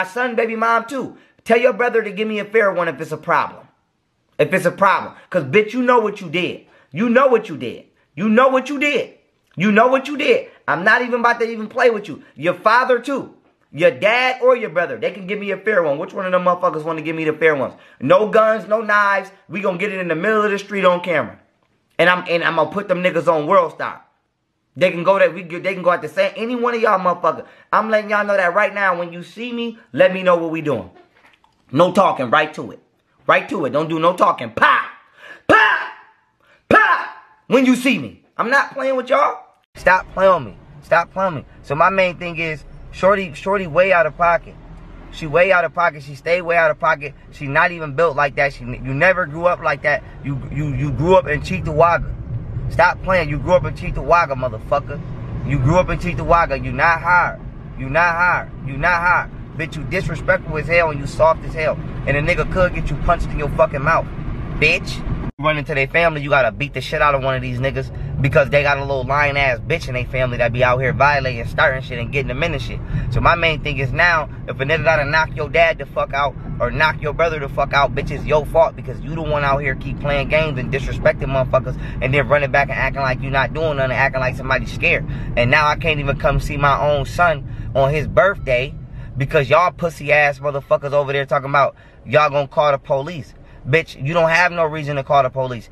my son, baby mom too. Tell your brother to give me a fair one if it's a problem. If it's a problem. Because, bitch, you know what you did. You know what you did. You know what you did. You know what you did. I'm not even about to even play with you. Your father, too. Your dad or your brother. They can give me a fair one. Which one of them motherfuckers want to give me the fair ones? No guns, no knives. We gonna get it in the middle of the street on camera. And I'm and I'm gonna put them niggas on world star. They can go that we they can go out the same any one of y'all motherfuckers. I'm letting y'all know that right now. When you see me, let me know what we doing. No talking, right to it. Right to it. Don't do no talking. Pop! Pop! Pop! When you see me. I'm not playing with y'all. Stop playing with me. Stop playing with me. So my main thing is, Shorty, Shorty way out of pocket. She way out of pocket. She stayed way out of pocket. She not even built like that. She, you never grew up like that. You, you, you grew up in Cheektowaga. Stop playing. You grew up in Cheektowaga, motherfucker. You grew up in Cheektowaga. You not hard. You not hard. You not hard. Bitch, you disrespectful as hell and you soft as hell. And a nigga could get you punched in your fucking mouth. Bitch. Run into their family, you gotta beat the shit out of one of these niggas because they got a little lying ass bitch in their family that be out here violating, starting shit and getting them in and shit. So my main thing is now, if a nigga gotta knock your dad the fuck out or knock your brother the fuck out, bitch, it's your fault because you the one out here keep playing games and disrespecting motherfuckers and then running back and acting like you not doing nothing, acting like somebody's scared. And now I can't even come see my own son on his birthday because y'all pussy ass motherfuckers over there talking about y'all gonna call the police. Bitch, you don't have no reason to call the police.